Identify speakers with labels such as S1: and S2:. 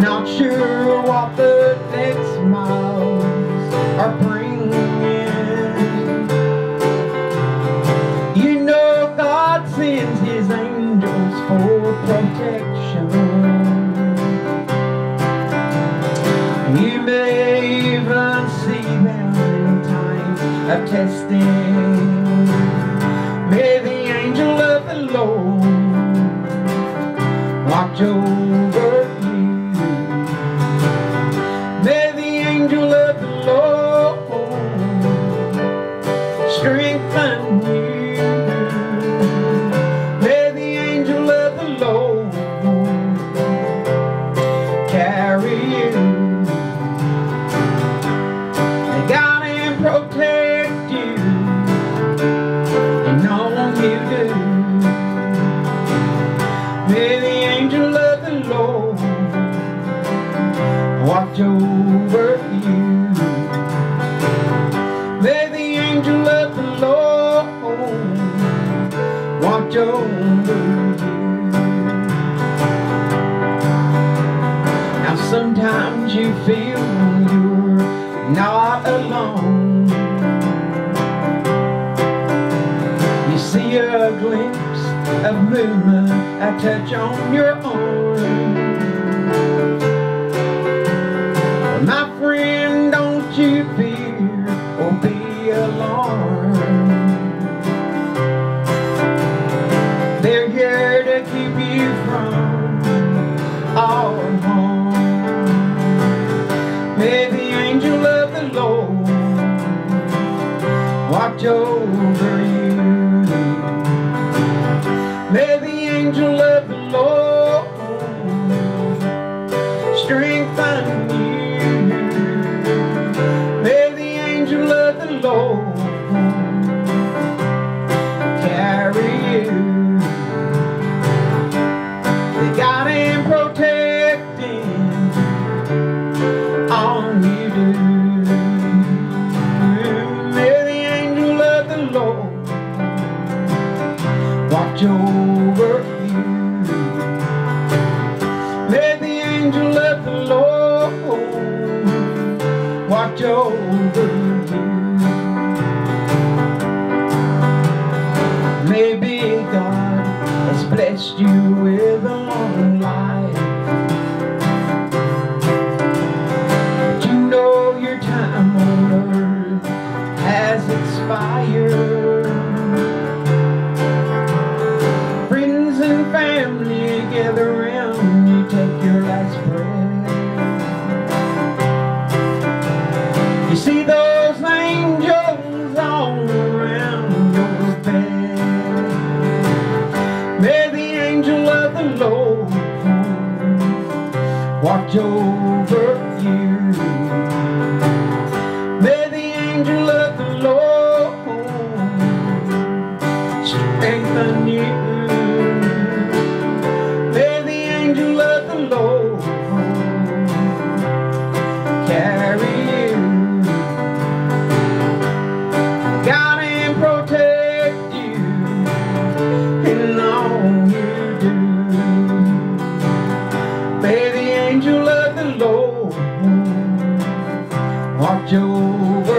S1: Not sure what the next miles are bringing. You know God sends his angels for protection. You may even see them in times of testing watch watch over you. May the angel of the Lord watch over you. Now sometimes you feel you're not alone. You see a glimpse of movement, a touch on your arm. They're here to keep you from all harm. May the angel of the Lord watch over you. May the angel of the Lord strengthen you. May the angel of the Lord Lord watch over you. May the angel of the Lord watch over you. Maybe God has blessed you with and family gather round you take your last breath. You see those angels all around your bed. May the angel of the Lord watch over Watch over